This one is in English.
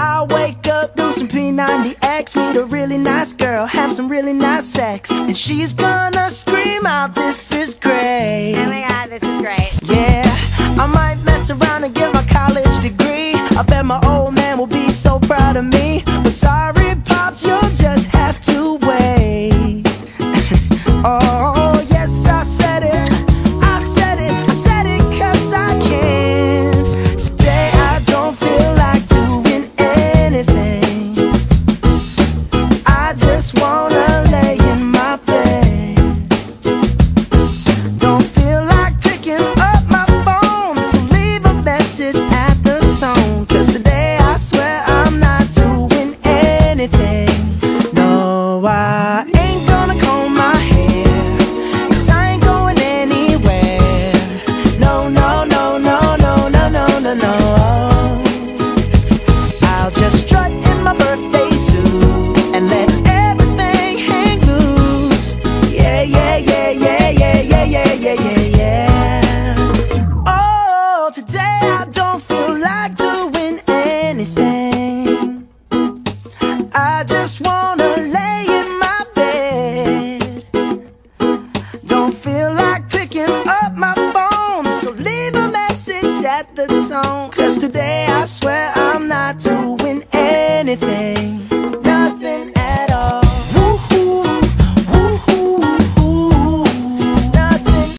I wake up, do some P90X Meet a really nice girl, have some really nice sex. And she's gonna scream out, this is great. Oh my god, this is great. I just want that song. Cause today I swear